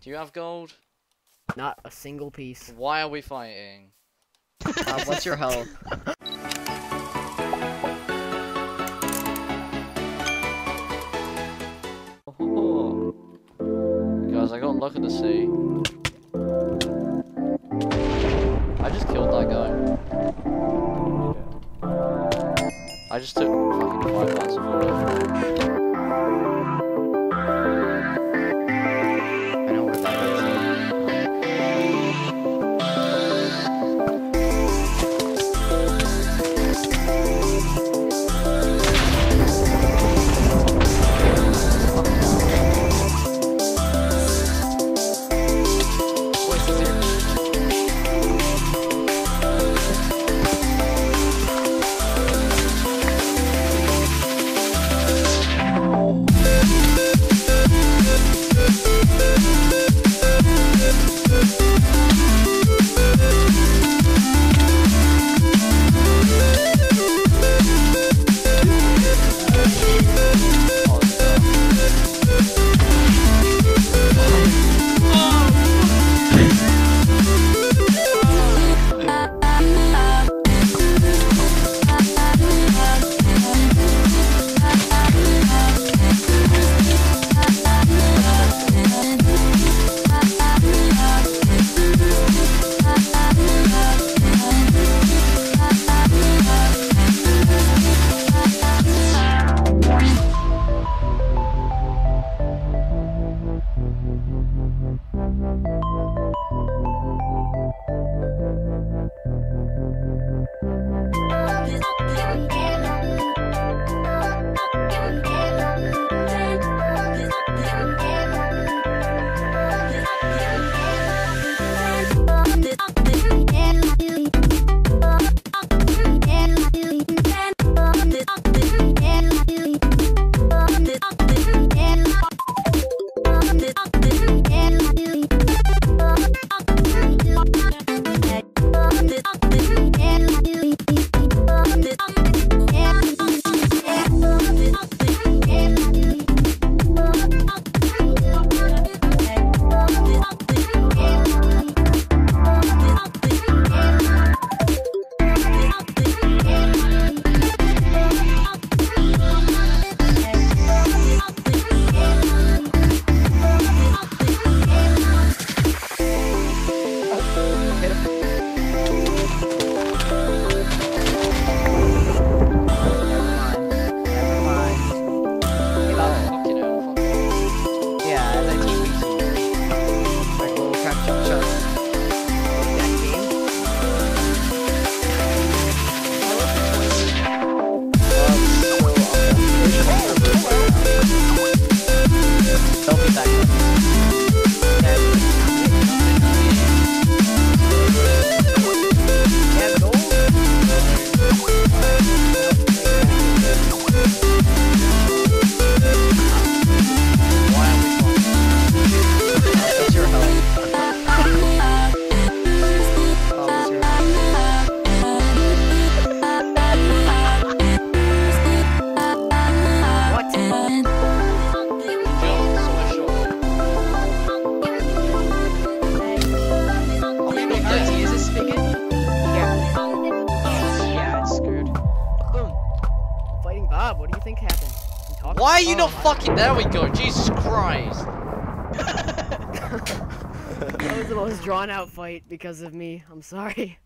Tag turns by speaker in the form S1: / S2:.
S1: Do you have gold?
S2: Not a single piece.
S1: Why are we fighting?
S3: Uh, what's your health?
S1: Oh. Guys, I got luck at the sea. I just killed that guy. I just took fucking five parts of water.
S2: Bob. What do you think happened?
S1: Why are you
S2: Oh,
S1: not fucking? There we go. Jesus Christ.
S2: That was the most drawn out fight because of me. I'm sorry.